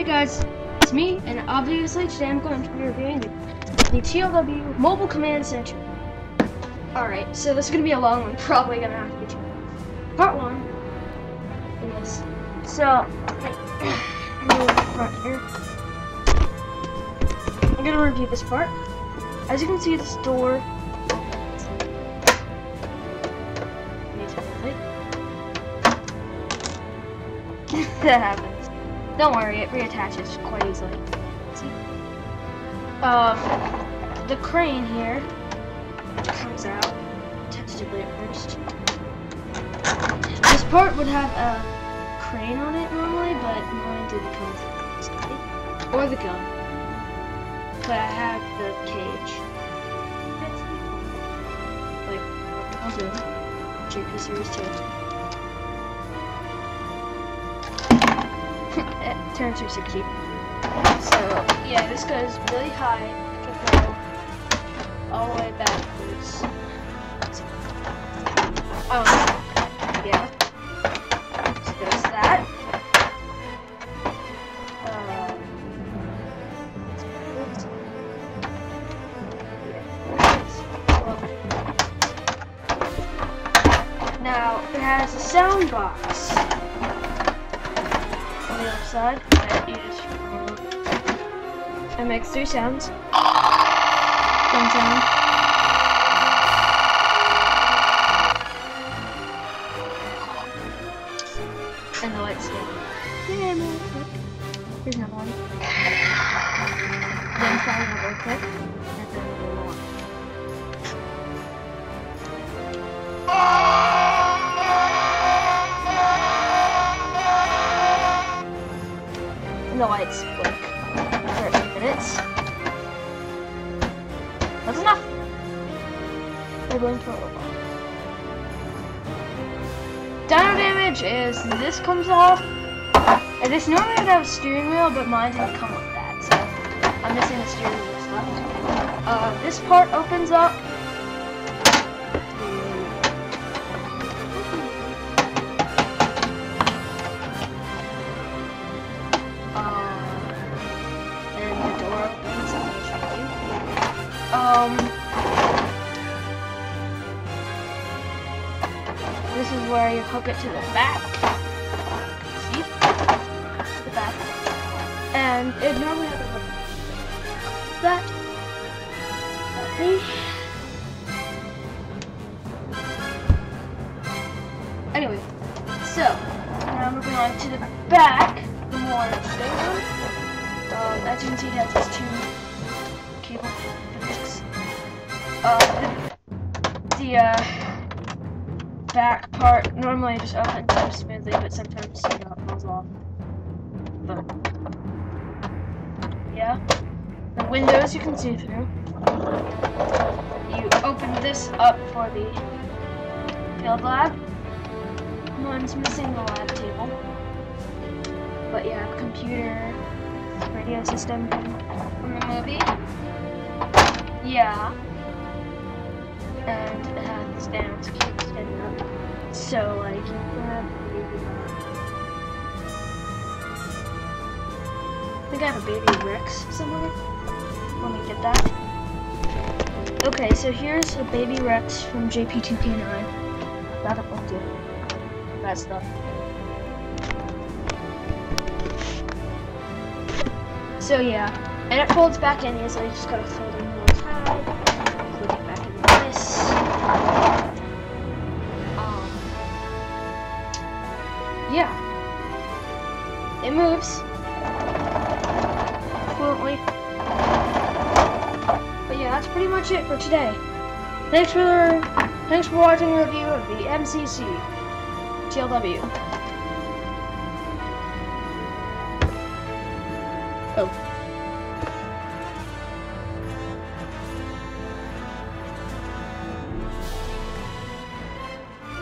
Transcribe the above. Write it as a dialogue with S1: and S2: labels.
S1: Hey guys, it's me, and obviously today I'm going to be reviewing the, TLW Mobile Command Center. Alright, so this is going to be a long one, probably going to have to be two. Part one is, so, I'm going to front here. I'm going to review this part. As you can see, this door that happens. Don't worry, it reattaches quite easily. See? Um, the crane here comes out tentatively at first. This part would have a crane on it normally, but mine didn't come with this or the gun. But I have the cage. Like, also, JP Series 2. turn 360. So yeah, this goes really high. It can go all the way backwards. Um, yeah. So there's that. Um, now it has a sound box the other side it makes three sounds. One sound. And the lights stay. Yeah, man. Here's another one. Then try another quick. And then the lights blink for a few minutes. That's enough. They blink for a while. Dino damage is this comes off. And this normally would have a steering wheel, but mine didn't come with that, so I'm missing the steering wheel left. Uh, this part opens up this is where you hook it to the back. See? The back. And it normally has a hook. that. Anyway, so now moving on to the back, the more one. Um, as you can see, it has these two cable uh, the uh, back part normally just opens up smoothly, but sometimes you know it falls off. But yeah, the windows you can see through. You open this up for the field lab. Mine's missing the lab table, but yeah, computer, radio system from the movie. Yeah and it has down to keep standing up. So like I think I have a baby Rex somewhere. Let me get that. Okay, so here's a baby Rex from JP2K9. That will do. That stuff. So yeah, and it folds back in easily. Just gotta fold it tight. Um, Yeah. It moves. Fluently. But yeah, that's pretty much it for today. Thanks for the, thanks for watching the review of the MCC TLW. Oh.